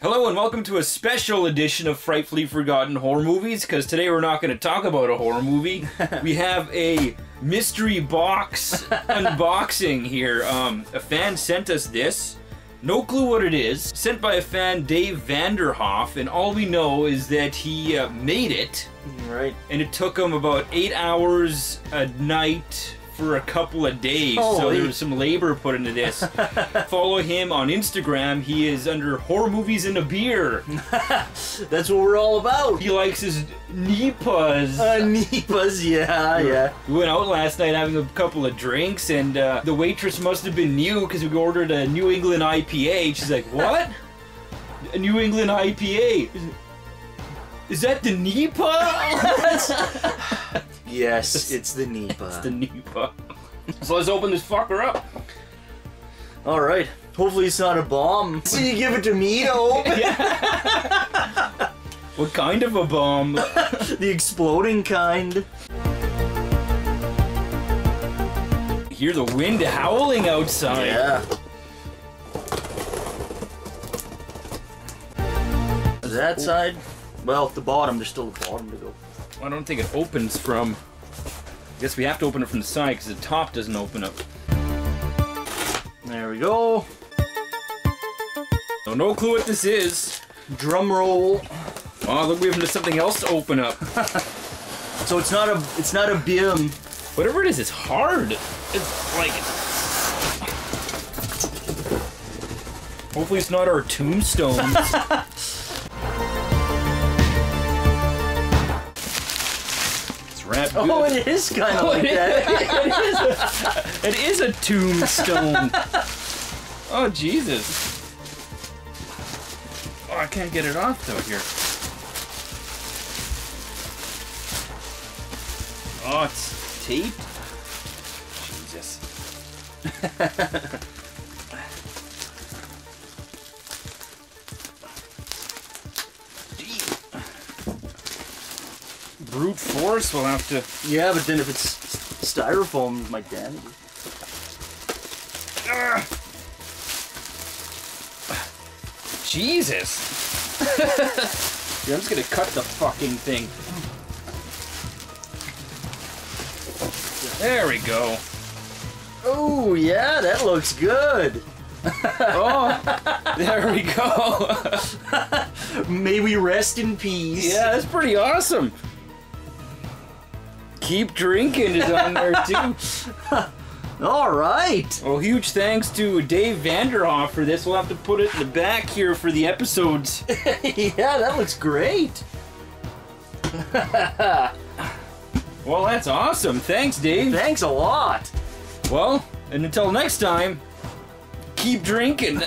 Hello and welcome to a special edition of Frightfully Forgotten Horror Movies, because today we're not going to talk about a horror movie. we have a mystery box unboxing here. Um, a fan sent us this. No clue what it is. Sent by a fan, Dave Vanderhoff, and all we know is that he uh, made it, Right. and it took him about eight hours a night for a couple of days. So there was some labor put into this. Follow him on Instagram. He is under Horror Movies and a Beer. That's what we're all about. He likes his NEIPAs. Uh, NEIPAs, yeah, yeah. we went out last night having a couple of drinks, and uh, the waitress must have been new because we ordered a New England IPA. She's like, "What? a New England IPA? Is, is that the NEIPA?" Yes, it's the NEIPA. it's the NEIPA. So let's open this fucker up. All right. Hopefully it's not a bomb. So you give it to me to open What kind of a bomb? the exploding kind. Hear the wind howling outside. Yeah. That side. Well, the bottom. There's still a bottom to go. I don't think it opens from. I guess we have to open it from the side because the top doesn't open up. There we go. So no clue what this is. Drum roll. Oh, look, we have something else to open up. So it's not a it's not a BIM. Whatever it is, it's hard. It's like. Hopefully, it's not our tombstones. good. Oh, it is kind of oh, like it that. It is a tombstone. oh, Jesus. Oh, I can't get it off though here. Oh, it's taped. Jesus. Brute force will have to. Yeah, but then if it's styrofoam, it might damage it. Ah. Jesus. yeah, I'm just gonna cut the fucking thing. There we go. Oh, yeah, that looks good. Oh, there we go. May we rest in peace. yeah, that's pretty awesome. Keep drinking is on there too. All right. Well, huge thanks to Dave Vanderhoff for this. We'll have to put it in the back here for the episodes. yeah, that looks great. Well, that's awesome. Thanks, Dave. Thanks a lot. Well, and until next time, keep drinking.